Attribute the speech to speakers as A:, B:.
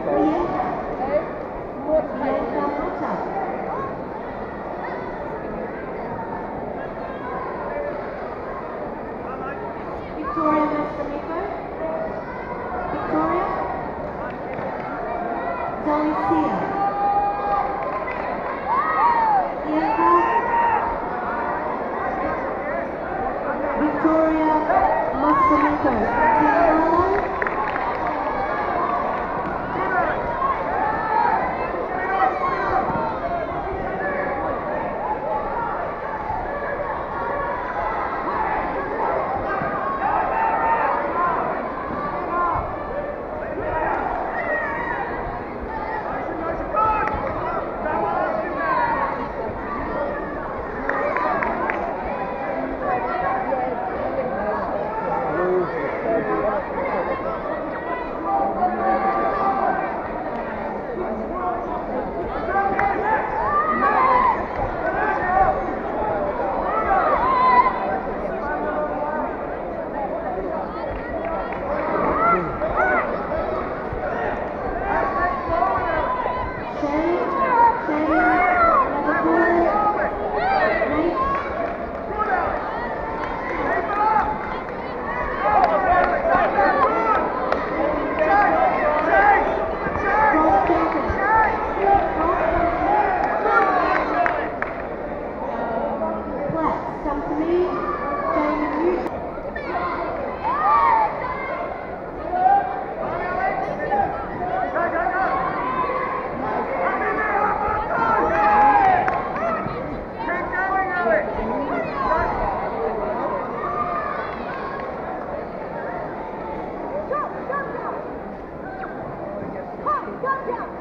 A: Victoria. Victoria.
B: 将。